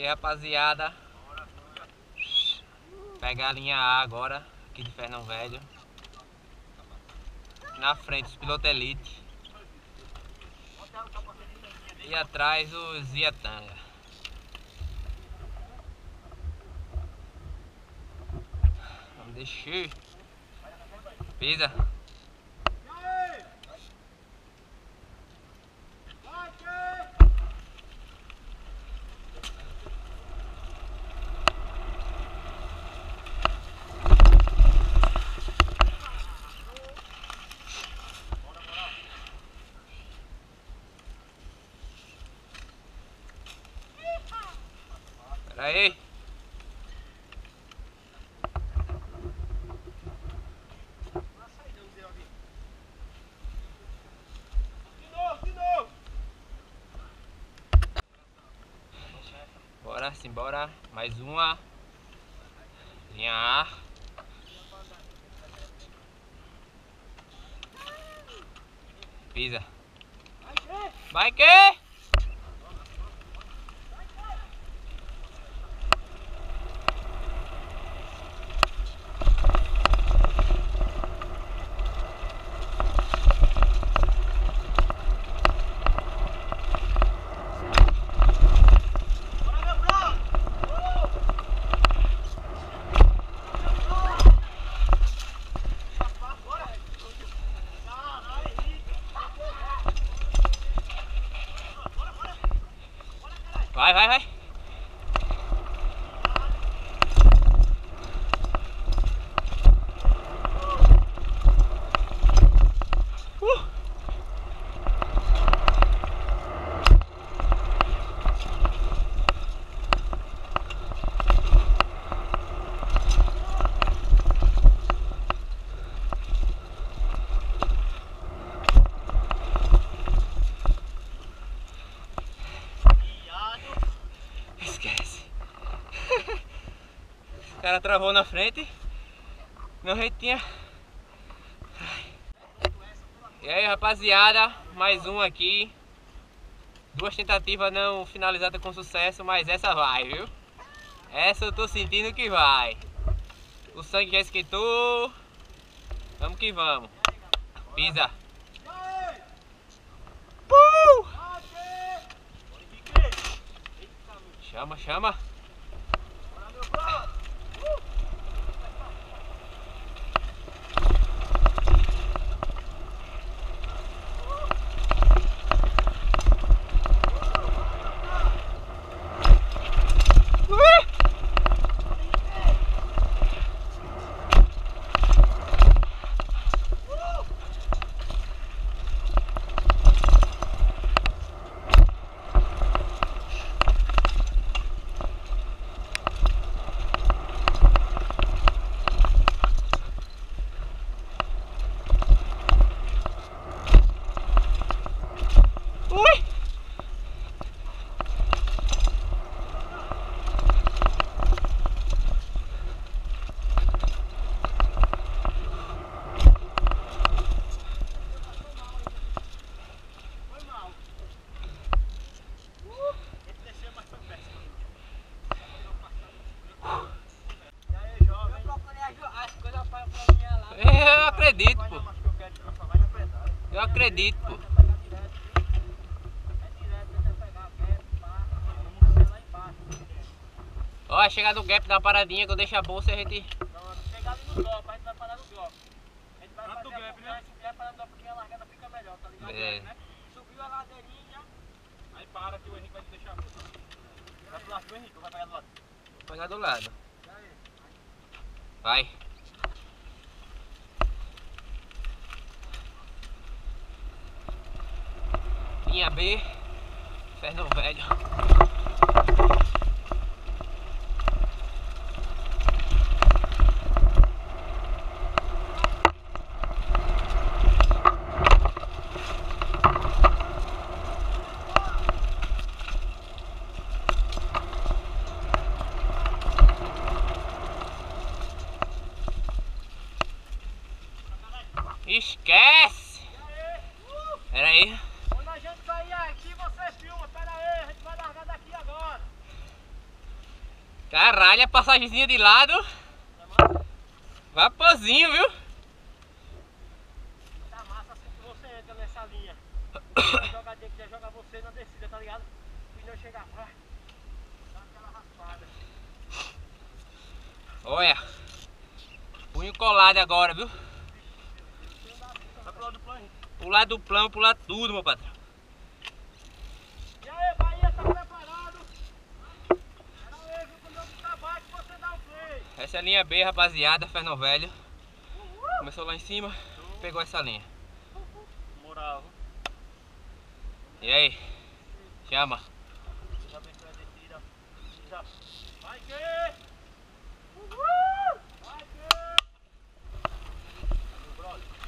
E rapaziada, pegar a linha A agora, aqui de Fernão Velho. Na frente os pilotos elite. E atrás os Iatanga. Vamos deixar. Pisa. Pera aí. Bora, simbora. Mais uma. Linha A. Pisa. Vai que? Vai, vai, vai. Uh. Esquece. O cara travou na frente. Meu rei tinha. Ai. E aí, rapaziada, mais um aqui. Duas tentativas não finalizadas com sucesso, mas essa vai, viu? Essa eu tô sentindo que vai. O sangue já esquentou. Vamos que vamos. Pisa. Uh! Chama, chama. Acredito, pô. Ó, chegar no gap da paradinha que eu deixo a bolsa e a gente. Chegar ali no drop, a gente vai parar no drop. A gente vai do fazer a gap, curva, né? Se vier parar no drop, porque a largada fica melhor, tá ligado? É. Né? Subiu a ladeirinha, Aí para que o Henrique vai te deixar. vai pro lado do Henrique, ou vai pegar do lado. Vou pegar do lado. Vai. Linha B, Fernão Velho. Esquece! Pera aí. Quando a gente sair aqui, você filma. Pera aí, a gente vai largar daqui agora. Caralho, a passagemzinha de lado. Vaporzinho, viu? Tá massa assim que você entra nessa linha. A jogadinha quiser jogar você na descida, tá ligado? O pneu chegar lá, dá aquela raspada. Olha. Punho colado agora, viu? Vai pro lado do plano. Pular do plano, pular tudo, meu patrão. E aí, Bahia, tá preparado? Era mesmo quando eu tá baixo, você dá o play. Essa é a linha B, rapaziada, Ferno Velho. Começou lá em cima, pegou essa linha. Moral. E aí? Chama. Vai que! Uhul! Vai que! Meu brother.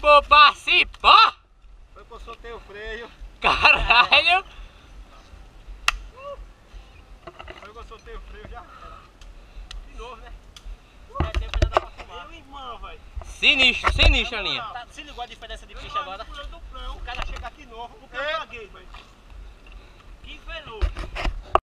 Vou participar! Foi que eu soltei o freio. Caralho! Foi que eu soltei o freio já. De novo, né? É tempo ainda dá pra fumar. Meu irmão, velho. Sinistro, sinistro a linha. Tá, se ligou a diferença de pista agora? O cara chega aqui novo, porque eu paguei, mas. Que veloso.